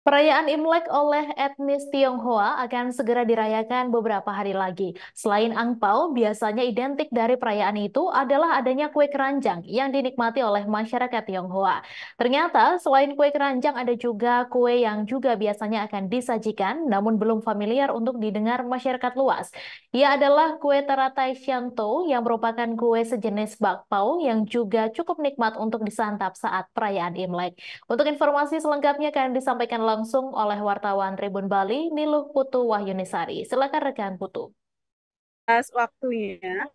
Perayaan Imlek oleh etnis Tionghoa akan segera dirayakan beberapa hari lagi. Selain angpau, biasanya identik dari perayaan itu adalah adanya kue keranjang yang dinikmati oleh masyarakat Tionghoa. Ternyata selain kue keranjang ada juga kue yang juga biasanya akan disajikan namun belum familiar untuk didengar masyarakat luas. Ia adalah kue teratai Shantou yang merupakan kue sejenis bakpao yang juga cukup nikmat untuk disantap saat perayaan Imlek. Untuk informasi selengkapnya akan disampaikan langsung oleh wartawan Tribun Bali, Niluh Putu Wahyunisari. Silakan rekan Putu. Waktunya,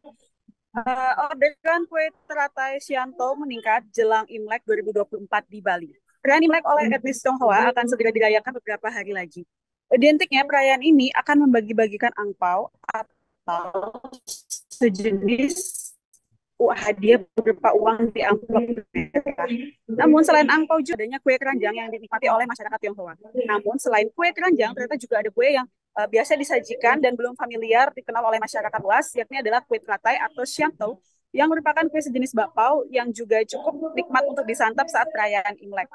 uh, orderan kue teratai Sianto meningkat jelang Imlek 2024 di Bali. Perayaan Imlek oleh etnis Tionghoa akan segera dirayakan beberapa hari lagi. Identiknya perayaan ini akan membagi-bagikan angpau atau sejenis hadiah berupa uang di amplop Namun selain angpau juga adanya kue keranjang yang dinikmati oleh masyarakat Tionghoa. Namun selain kue keranjang ternyata juga ada kue yang uh, biasa disajikan dan belum familiar dikenal oleh masyarakat luas yakni adalah kue teratai atau xiantou yang merupakan kue sejenis bakpao yang juga cukup nikmat untuk disantap saat perayaan Imlek.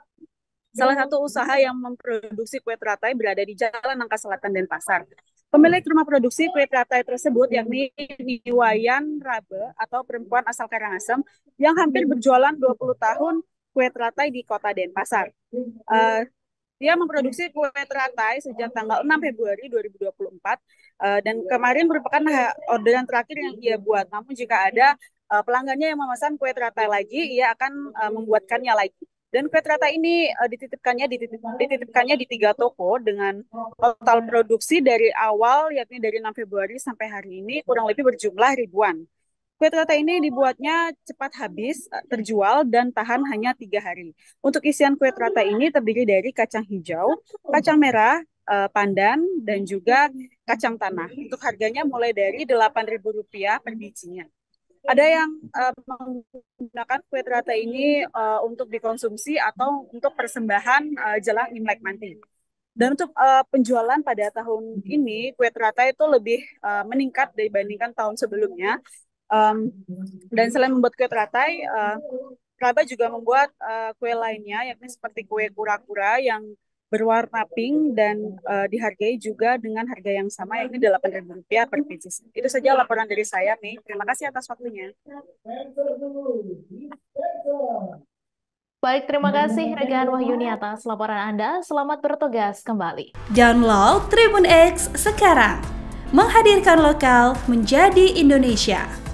Salah satu usaha yang memproduksi kue teratai berada di Jalan Nangka Selatan dan Pasar. Pemilik rumah produksi kue teratai tersebut yakni Niwayan Rabe atau perempuan asal Karangasem yang hampir berjualan 20 tahun kue teratai di kota Denpasar. Uh, dia memproduksi kue teratai sejak tanggal 6 Februari 2024 uh, dan kemarin merupakan orderan terakhir yang ia buat. Namun jika ada uh, pelanggannya yang memesan kue teratai lagi, ia akan uh, membuatkannya lagi. Dan kue teratai ini uh, dititipkannya dititip, dititipkannya di tiga toko dengan total produksi dari awal yakni dari 6 Februari sampai hari ini kurang lebih berjumlah ribuan. Kue teratai ini dibuatnya cepat habis, eh, terjual dan tahan hanya tiga hari. Untuk isian kue teratai ini terdiri dari kacang hijau, kacang merah, uh, pandan, dan juga kacang tanah. Untuk harganya mulai dari Rp8.000 per bijinya ada yang uh, menggunakan kue teratai ini uh, untuk dikonsumsi atau untuk persembahan uh, jelang Imlek nanti. Dan untuk uh, penjualan pada tahun ini kue teratai itu lebih uh, meningkat dibandingkan tahun sebelumnya. Um, dan selain membuat kue teratai, uh, juga membuat uh, kue lainnya, yakni seperti kue kura-kura yang berwarna pink dan uh, dihargai juga dengan harga yang sama yakni Rp8.000 per pieces. Itu saja laporan dari saya, nih. Terima kasih atas waktunya. Baik, terima kasih Regan Wahyuni atas laporan Anda. Selamat bertugas kembali. Download Tribun X sekarang. Menghadirkan lokal menjadi Indonesia.